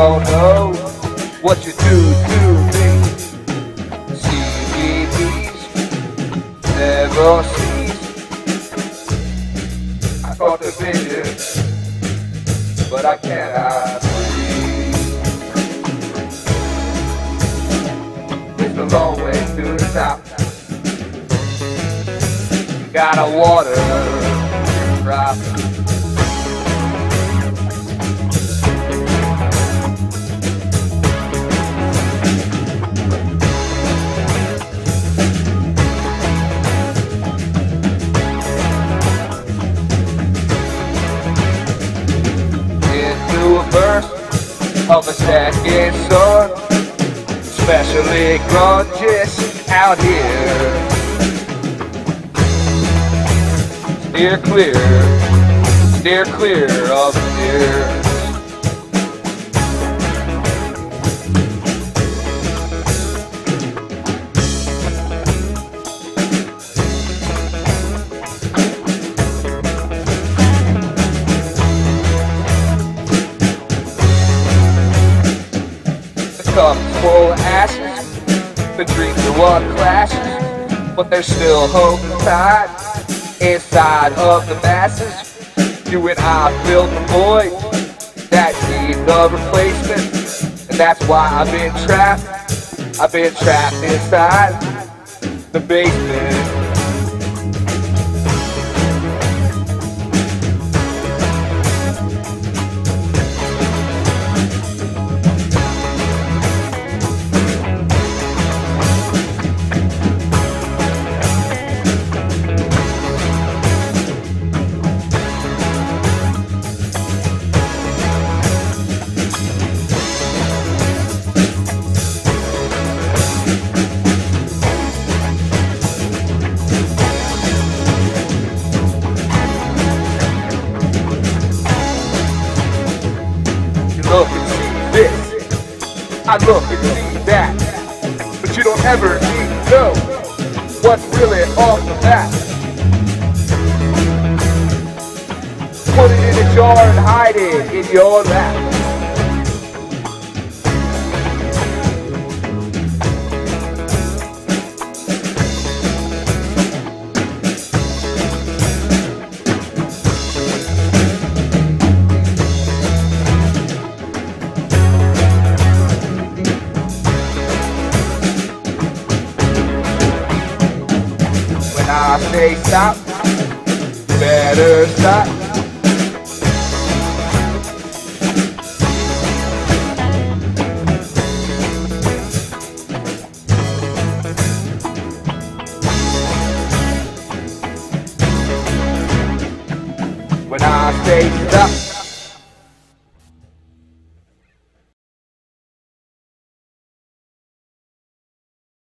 don't know what you do to me. CBDs never cease. I caught the vision, but I cannot breathe. It's a long way to the top. You gotta water drop. Into of a second sun. Especially grunge-ish out here. Steer clear, steer clear of here. Full of ashes, the dreams are what clashes, but there's still hope inside, inside of the masses. You and I filled the void that needs a replacement, and that's why I've been trapped. I've been trapped inside the basement. Look and see this, I look and see that, but you don't ever need to know what's really off the bat. Put it in a jar and hide it in your lap. Say stop, better stop,